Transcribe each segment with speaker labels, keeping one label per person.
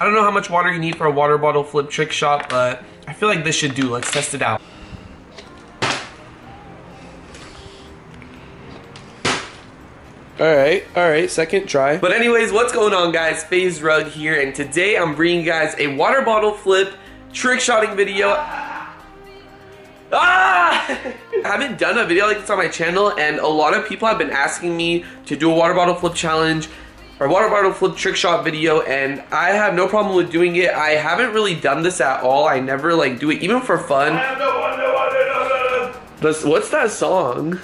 Speaker 1: I don't know how much water you need for a water bottle flip trick shot, but I feel like this should do. Let's test it out. Alright, alright, second try. But anyways, what's going on guys? FaZe Rug here, and today I'm bringing you guys a water bottle flip trick shotting video. Ah! I haven't done a video like this on my channel, and a lot of people have been asking me to do a water bottle flip challenge or water bottle flip trick shot video, and I have no problem with doing it. I haven't really done this at all. I never like do it, even for fun. What's that song?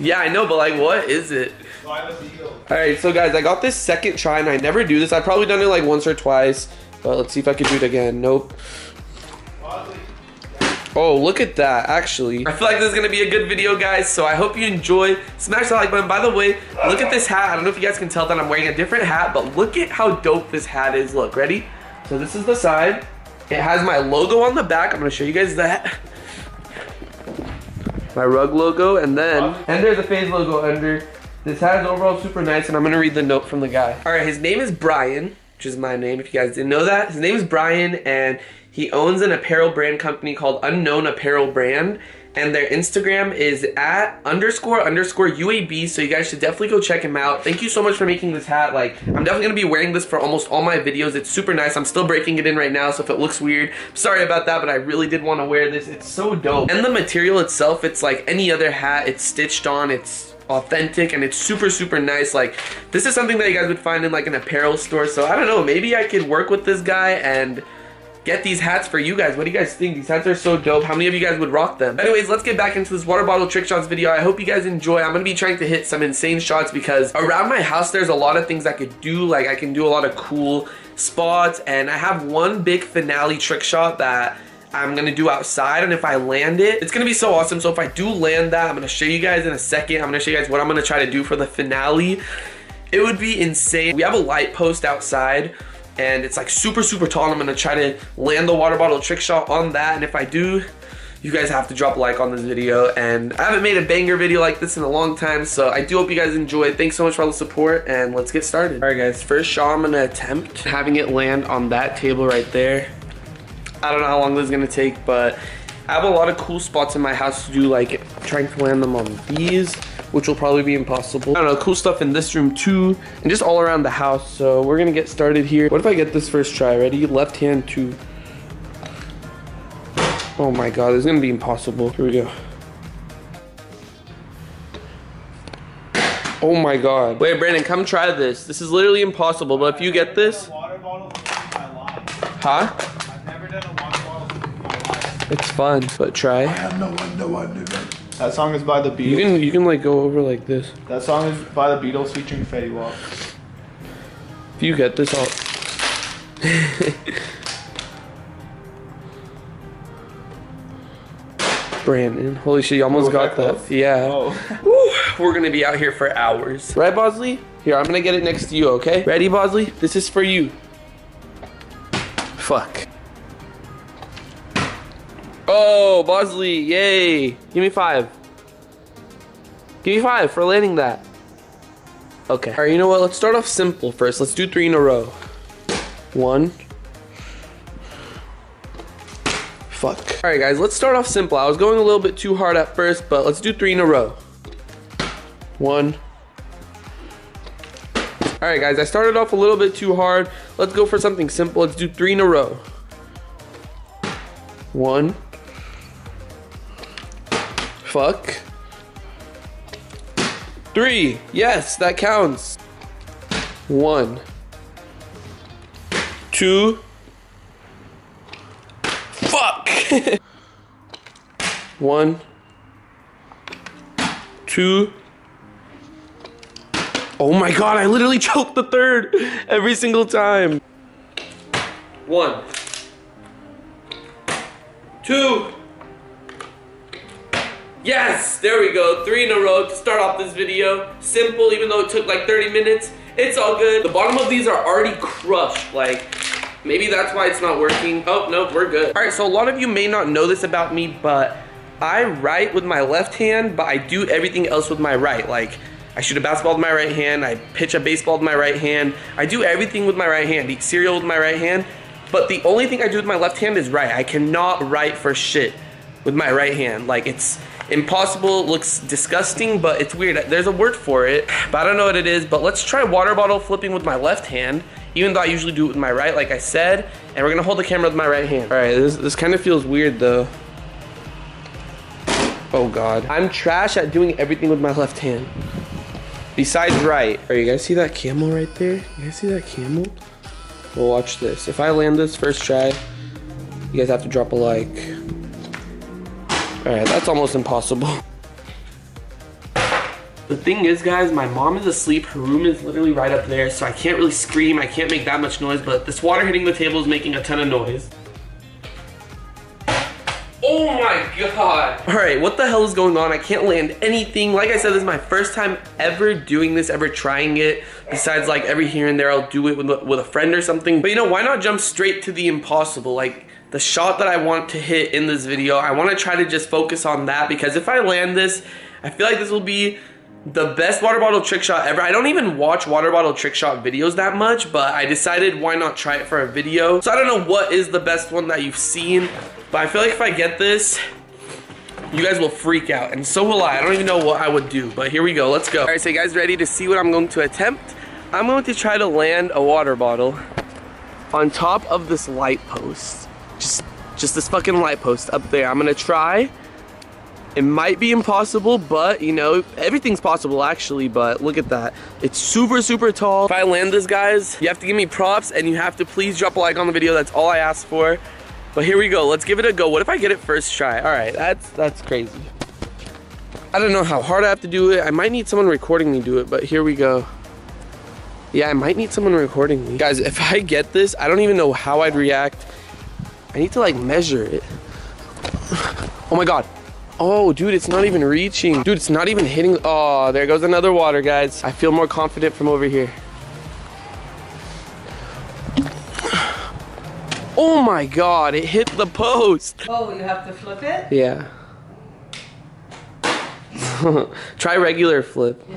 Speaker 1: Yeah, I know, but like, what is it? Alright, so guys, I got this second try, and I never do this. I've probably done it like once or twice, but let's see if I can do it again. Nope. Oh, look at that, actually. I feel like this is gonna be a good video, guys, so I hope you enjoy. Smash the like button. By the way, look at this hat. I don't know if you guys can tell that I'm wearing a different hat, but look at how dope this hat is. Look, ready? So this is the side. It has my logo on the back. I'm gonna show you guys that. My rug logo, and then, and there's a FaZe logo under. This hat is overall super nice, and I'm gonna read the note from the guy. All right, his name is Brian, which is my name if you guys didn't know that. His name is Brian, and he owns an apparel brand company called Unknown Apparel Brand, and their Instagram is at underscore underscore UAB, so you guys should definitely go check him out. Thank you so much for making this hat. Like, I'm definitely gonna be wearing this for almost all my videos. It's super nice. I'm still breaking it in right now, so if it looks weird, sorry about that, but I really did want to wear this. It's so dope. And the material itself, it's like any other hat. It's stitched on, it's authentic and it's super super nice like this is something that you guys would find in like an apparel store so I don't know maybe I could work with this guy and get these hats for you guys. What do you guys think? These hats are so dope. How many of you guys would rock them? Anyways, let's get back into this water bottle trick shots video. I hope you guys enjoy. I'm gonna be trying to hit some insane shots because around my house there's a lot of things I could do. Like I can do a lot of cool spots and I have one big finale trick shot that I'm gonna do outside and if I land it, it's gonna be so awesome. So if I do land that, I'm gonna show you guys in a second. I'm gonna show you guys what I'm gonna try to do for the finale. It would be insane. We have a light post outside and it's like super, super tall. I'm gonna try to land the water bottle trick shot on that. And if I do, you guys have to drop a like on this video. And I haven't made a banger video like this in a long time, so I do hope you guys enjoy. Thanks so much for all the support, and let's get started. All right, guys, first shot I'm gonna attempt having it land on that table right there. I don't know how long this is gonna take, but I have a lot of cool spots in my house to do, like trying to land them on these which will probably be impossible. I don't know, cool stuff in this room too, and just all around the house. So we're gonna get started here. What if I get this first try? Ready? Left hand two. Oh my god, this is gonna be impossible. Here we go. Oh my god. Wait, Brandon, come try this. This is literally impossible, but if you get this... Huh? It's fun, but try. I have no one, no one.
Speaker 2: That song is by the Beatles.
Speaker 1: You can you can like go over like this.
Speaker 2: That song is by the Beatles featuring Fetty Wap.
Speaker 1: If you get this, I'll. Brandon, holy shit, you almost got that. that. Yeah. Oh. We're gonna be out here for hours. Right, Bosley? Here, I'm gonna get it next to you, okay? Ready, Bosley? This is for you. Fuck. Oh, Bosley, yay. Give me five. Give me five for landing that. Okay. All right, you know what? Let's start off simple first. Let's do three in a row. One. Fuck. All right, guys, let's start off simple. I was going a little bit too hard at first, but let's do three in a row. One. All right, guys, I started off a little bit too hard. Let's go for something simple. Let's do three in a row. One. Fuck. Three. Yes, that counts. One. Two. Fuck. One. Two. Oh my god, I literally choked the third every single time. One. Two. Yes, there we go. Three in a row to start off this video. Simple, even though it took like 30 minutes. It's all good. The bottom of these are already crushed. Like, maybe that's why it's not working. Oh, no, we're good. All right, so a lot of you may not know this about me, but I write with my left hand, but I do everything else with my right. Like, I shoot a basketball with my right hand. I pitch a baseball with my right hand. I do everything with my right hand. Eat cereal with my right hand. But the only thing I do with my left hand is write. I cannot write for shit with my right hand. Like it's impossible, looks disgusting, but it's weird. There's a word for it, but I don't know what it is. But let's try water bottle flipping with my left hand, even though I usually do it with my right, like I said. And we're gonna hold the camera with my right hand. All right, this, this kind of feels weird though. Oh God. I'm trash at doing everything with my left hand. Besides right. Right, you guys see that camel right there? You guys see that camel? Well, watch this. If I land this first try, you guys have to drop a like. All right, that's almost impossible. The thing is, guys, my mom is asleep. Her room is literally right up there, so I can't really scream. I can't make that much noise, but this water hitting the table is making a ton of noise. Oh my god. All right, what the hell is going on? I can't land anything. Like I said, this is my first time ever doing this, ever trying it. Besides, like, every here and there, I'll do it with, with a friend or something. But you know, why not jump straight to the impossible? Like, the shot that I want to hit in this video, I want to try to just focus on that because if I land this, I feel like this will be the best water bottle trick shot ever. I don't even watch water bottle trick shot videos that much, but I decided why not try it for a video. So I don't know what is the best one that you've seen, but I feel like if I get this, you guys will freak out, and so will I. I don't even know what I would do, but here we go. Let's go. All right, so you guys ready to see what I'm going to attempt? I'm going to try to land a water bottle on top of this light post. Just, just this fucking light post up there. I'm gonna try. It might be impossible, but you know, everything's possible actually, but look at that. It's super, super tall. If I land this, guys, you have to give me props and you have to please drop a like on the video. That's all I ask for. But here we go. Let's give it a go. What if I get it first try? All right, that's that's crazy. I don't know how hard I have to do it. I might need someone recording me do it, but here we go. Yeah, I might need someone recording me. Guys, if I get this, I don't even know how I'd react. I need to like measure it. Oh my God. Oh, dude, it's not even reaching. Dude, it's not even hitting. Oh, there goes another water, guys. I feel more confident from over here. Oh my God, it hit the post.
Speaker 3: Oh, you have to flip it?
Speaker 1: Yeah. Try regular flip.
Speaker 3: It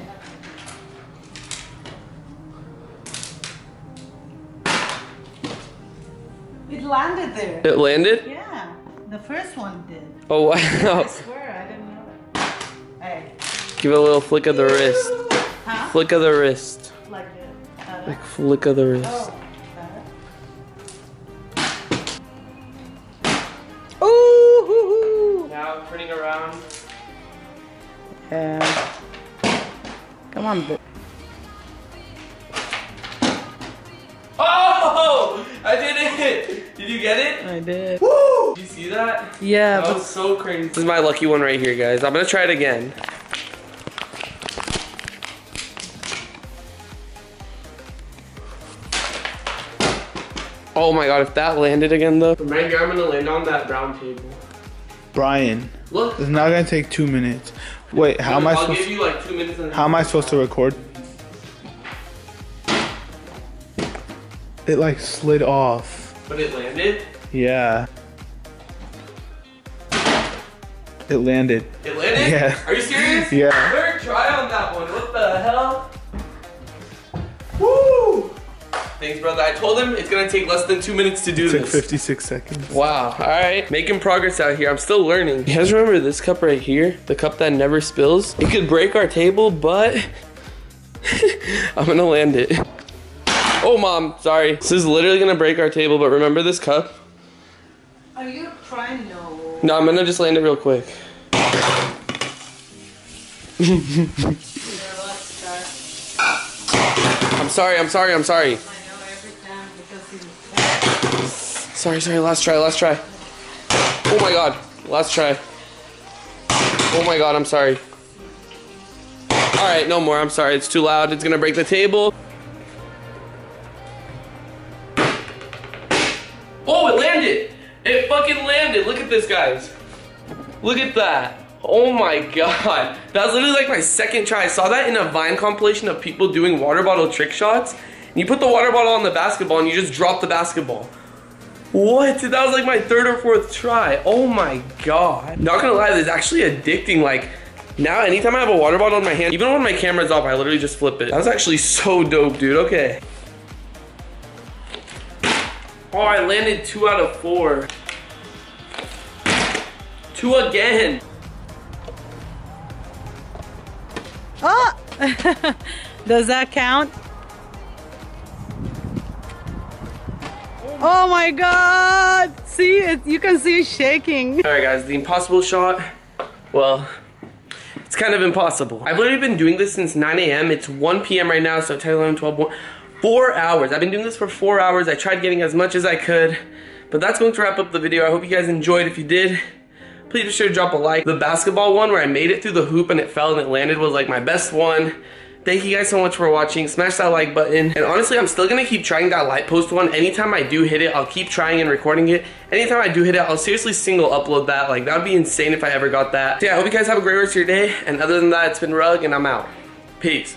Speaker 3: landed there.
Speaker 1: It landed?
Speaker 3: Yeah, the first one did.
Speaker 1: Oh, wow.
Speaker 3: I swear, I didn't know. Hey,
Speaker 1: Give it a little flick of the wrist.
Speaker 3: huh?
Speaker 1: Flick of the wrist.
Speaker 3: Like. Uh,
Speaker 1: Like flick of the wrist.
Speaker 3: oh,
Speaker 1: you get it?
Speaker 3: I did.
Speaker 1: Woo! Did you see that?
Speaker 3: Yeah,
Speaker 1: That was so crazy. This is my lucky one right here, guys. I'm gonna try it again. Oh my god, if that landed again though. Maybe I'm gonna land on that brown table.
Speaker 2: Brian,
Speaker 1: Look.
Speaker 2: it's not gonna take two minutes. Wait, how am I
Speaker 1: I'll
Speaker 2: supposed?
Speaker 1: give you like two minutes and
Speaker 2: How am I supposed to record? It like slid off.
Speaker 1: But it landed?
Speaker 2: Yeah. It landed.
Speaker 1: It landed?
Speaker 2: Yeah.
Speaker 1: Are you serious?
Speaker 2: Yeah.
Speaker 1: Third try on that one. What the hell? Woo! Thanks, brother. I told him it's gonna take less than two minutes to do
Speaker 2: It took
Speaker 1: this.
Speaker 2: 56 seconds.
Speaker 1: Wow. All right. Making progress out here. I'm still learning. You guys remember this cup right here? The cup that never spills? It could break our table, but I'm gonna land it. Oh, mom. Sorry. This is literally gonna break our table, but remember this cup?
Speaker 3: Are you trying? No.
Speaker 1: No, I'm gonna just land it real quick.
Speaker 3: Here, let's try.
Speaker 1: I'm sorry. I'm sorry. I'm sorry.
Speaker 3: I know every time because you.
Speaker 1: Sorry, sorry, last try, last try. Oh my god, last try. Oh my god, I'm sorry. Alright, no more, I'm sorry, it's too loud, it's gonna break the table. Guys. Look at that. Oh my god. That was literally like my second try. I saw that in a Vine compilation of people doing water bottle trick shots. And you put the water bottle on the basketball and you just drop the basketball. What? That was like my third or fourth try. Oh my god. Not gonna lie, this is actually addicting. Like, Now, anytime I have a water bottle in my hand, even when my camera's off, I literally just flip it. That was actually so dope, dude. Okay. Oh, I landed two out of four. Two again.
Speaker 3: Oh! Does that count? Oh my god! See, it, you can see it shaking.
Speaker 1: All right, guys, the impossible shot. Well, it's kind of impossible. I've literally been doing this since 9 a.m. It's 1 p.m. right now, so 10, 11, 12, 1, four hours. I've been doing this for four hours. I tried getting as much as I could, but that's going to wrap up the video. I hope you guys enjoyed. If you did, please be sure to drop a like. The basketball one where I made it through the hoop and it fell and it landed was like my best one. Thank you guys so much for watching. Smash that like button. And honestly, I'm still gonna keep trying that light post one. Anytime I do hit it, I'll keep trying and recording it. Anytime I do hit it, I'll seriously single upload that. Like, that would be insane if I ever got that. So yeah, I hope you guys have a great rest of your day. And other than that, it's been Rug, and I'm out. Peace.